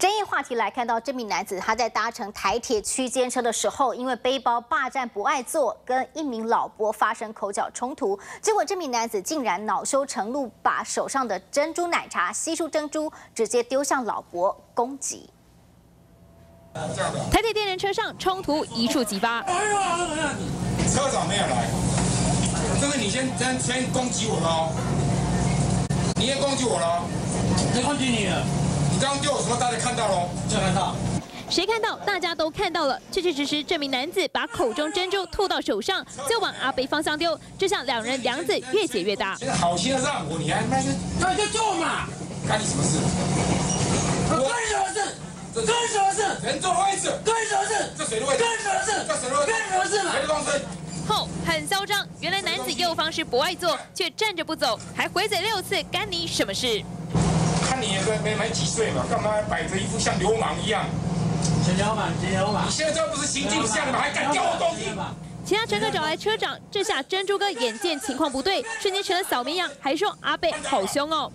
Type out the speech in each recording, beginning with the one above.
争议话题来看到这名男子，他在搭乘台铁区间车的时候，因为背包霸占不爱坐，跟一名老伯发生口角冲突，结果这名男子竟然恼羞成怒，把手上的珍珠奶茶吸出珍珠，直接丢向老伯攻击。台铁电人车上冲突一触即发，车长没有来，这个你先先先攻击我喽，你也攻击我喽，谁攻击你了？刚刚丢什么？大家看到喽？就看到。谁看到？大家都看到了。确确实实，这名男子把口中珍珠吐到手上，就往阿北方向丢，这下两人梁子越结越大。现在好心让我，你还那就那就做嘛，干你什么事？干什么事？干什么事？人做坏事？干什么事？这谁的位置？干什么事？这谁的位置？干什么事嘛？谁的公司？后很嚣张，原来男子右方是不爱坐，却站着不走，还回嘴六次，干你什么事？看你也没没几岁嘛，干嘛摆着一副像流氓一样？陈老板，陈老板？你现在这不是行径像吗？还敢丢我东西？其他乘客找来车长，这下珍珠哥眼见情况不对，瞬间成了小绵羊，还说阿贝好凶哦。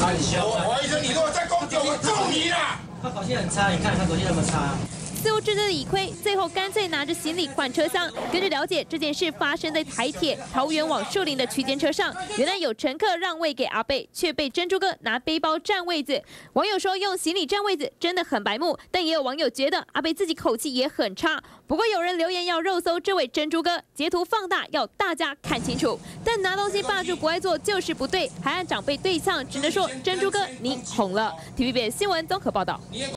很凶！我怀疑说你如果再攻击我，我揍你啦！他口气很差，你看他口气那么差。似乎自知理亏，最后干脆拿着行李换车厢。根据了解，这件事发生在台铁桃园往树林的区间车上。原来有乘客让位给阿贝，却被珍珠哥拿背包占位子。网友说用行李占位子真的很白目，但也有网友觉得阿贝自己口气也很差。不过有人留言要肉搜这位珍珠哥，截图放大要大家看清楚。但拿东西霸住不爱做就是不对，还按长辈对呛，只能说珍珠哥你红了。TVB 新闻综合报道。